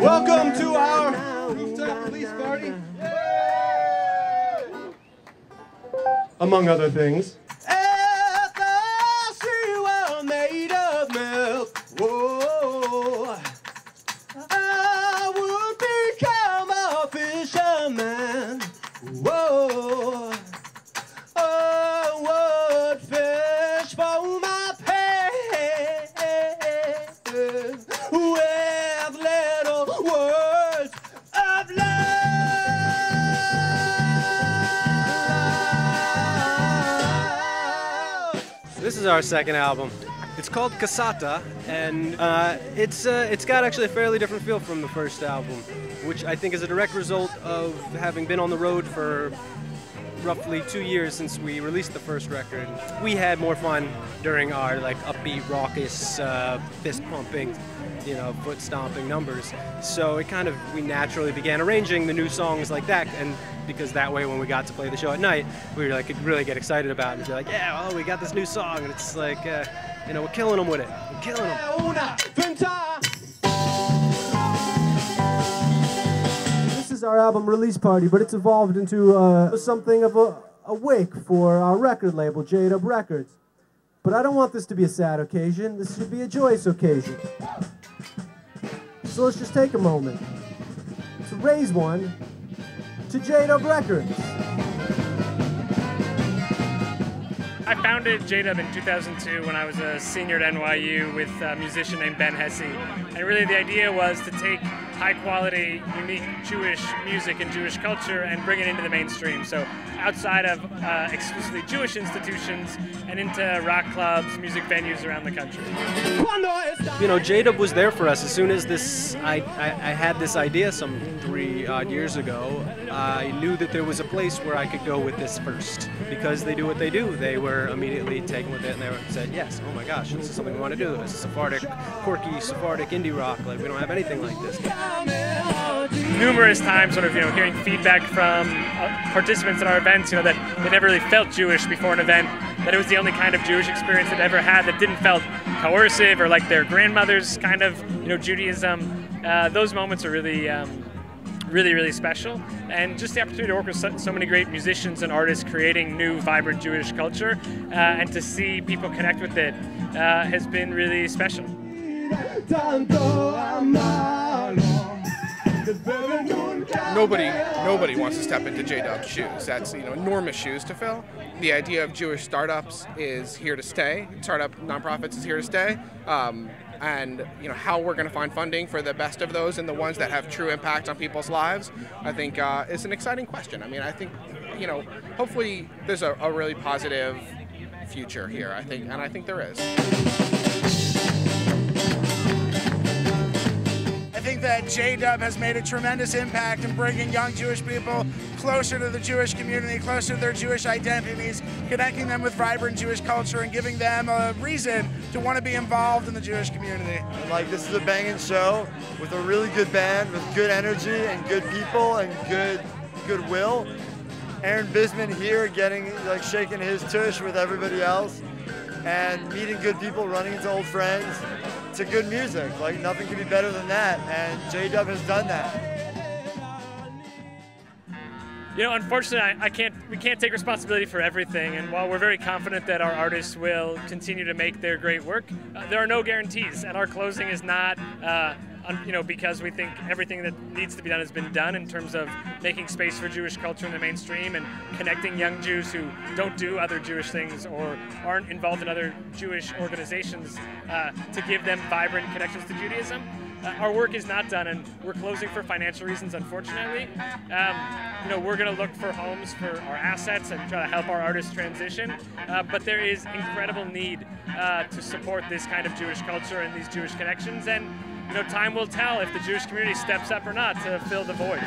Welcome to our rooftop police party. Among other things. Is our second album. It's called Cassata, and uh, it's uh, it's got actually a fairly different feel from the first album, which I think is a direct result of having been on the road for roughly two years since we released the first record. We had more fun during our like upbeat, raucous, uh, fist pumping, you know, foot stomping numbers. So it kind of we naturally began arranging the new songs like that, and because that way when we got to play the show at night, we like could really get excited about it and be like, yeah, oh, we got this new song, and it's like, uh, you know, we're killing them with it, we're killing them. This is our album release party, but it's evolved into uh, something of a, a wake for our record label, J-Dub Records. But I don't want this to be a sad occasion. This should be a joyous occasion. So let's just take a moment to raise one to J-Dub Records. I founded J-Dub in 2002 when I was a senior at NYU with a musician named Ben Hesse. And really the idea was to take high quality, unique Jewish music and Jewish culture and bring it into the mainstream. So outside of uh, exclusively Jewish institutions and into rock clubs, music venues around the country. You know, J-Dub was there for us as soon as this. I, I, I had this idea some three odd years ago. I knew that there was a place where I could go with this first because they do what they do. They were immediately taken with it and they were, said, "Yes, oh my gosh, this is something we want to do. This is Sephardic, quirky Sephardic indie rock. Like we don't have anything like this." Numerous times, sort of, you know, hearing feedback from uh, participants in our events, you know, that they never really felt Jewish before an event. That it was the only kind of Jewish experience they'd ever had that didn't felt coercive or like their grandmother's kind of, you know, Judaism. Uh, those moments are really. Um, really, really special. And just the opportunity to work with so, so many great musicians and artists creating new, vibrant Jewish culture uh, and to see people connect with it uh, has been really special. Nobody nobody wants to step into J Dub's shoes. That's you know enormous shoes to fill. The idea of Jewish startups is here to stay. Startup nonprofits is here to stay. Um, and you know how we're going to find funding for the best of those and the ones that have true impact on people's lives, I think uh, is an exciting question. I mean, I think you know hopefully there's a, a really positive future here. I think, and I think there is. That J-Dub has made a tremendous impact in bringing young Jewish people closer to the Jewish community, closer to their Jewish identities, connecting them with vibrant Jewish culture and giving them a reason to want to be involved in the Jewish community. Like this is a banging show with a really good band, with good energy and good people and good goodwill. Aaron Bisman here getting like shaking his tush with everybody else and meeting good people, running into old friends to good music. Like nothing could be better than that, and J Dub has done that. You know, unfortunately, I, I, can't. We can't take responsibility for everything. And while we're very confident that our artists will continue to make their great work, uh, there are no guarantees. And our closing is not, uh, you know, because we think everything that needs to be done has been done in terms of making space for Jewish culture in the mainstream and connecting young Jews who don't do other Jewish things or aren't involved in other Jewish organizations uh, to give them vibrant connections to Judaism. Uh, our work is not done, and we're closing for financial reasons, unfortunately. Um, you know, we're going to look for homes for our assets and try to help our artists transition. Uh, but there is incredible need uh, to support this kind of Jewish culture and these Jewish connections. And you know, time will tell if the Jewish community steps up or not to fill the void.